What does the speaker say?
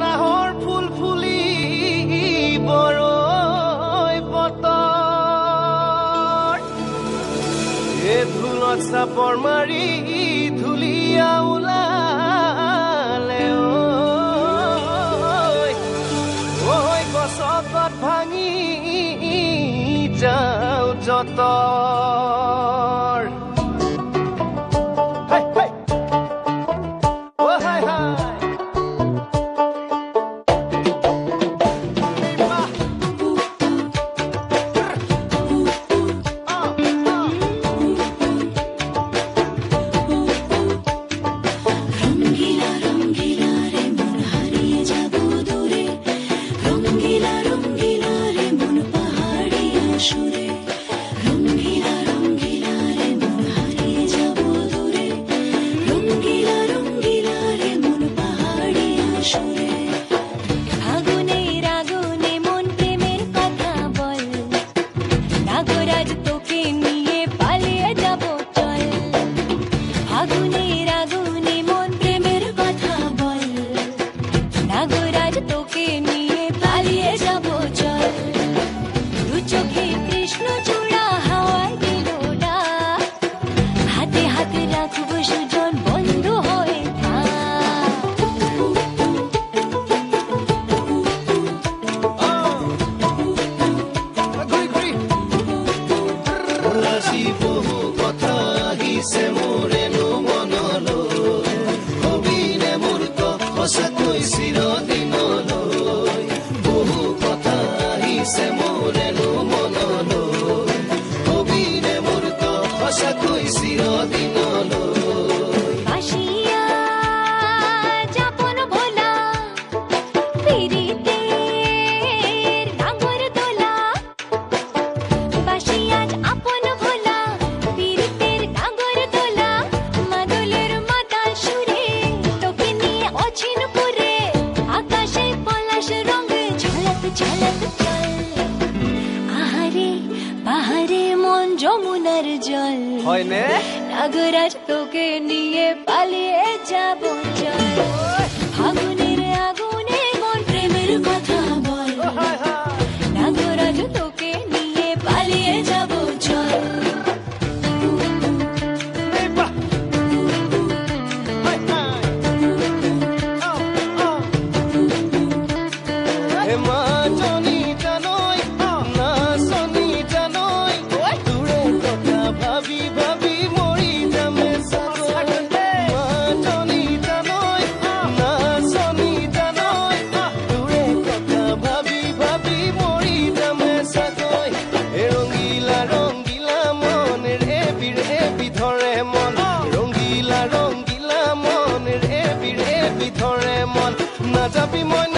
নাহৰ ফুল ফুলি বৰৈ বতৰ এ ঢোলত চাপৰ মাৰি ধূলিয়া ওলালে ঐ গছত ভাঙি যাওঁ যতৰ রাখব সুজন বন্ধু হয়ে কথা আহিছে মোৰ এনো মনলৈ। কবিনে মূৰ্খ সঁচাকৈ চিৰদিনলৈ বহু কথা আহিছে মোৰ এনো মনলৈ। কবিনে মূৰ্খ সঁচাকৈ চিৰদিন জল। হয় নাগরাজ তোকে নিয়ে পালিয়ে আগুনের আগুনে মন প্রেমের কথা বল। নাগরাজ তোকে নিয়ে পালিয়ে মা What a be mine.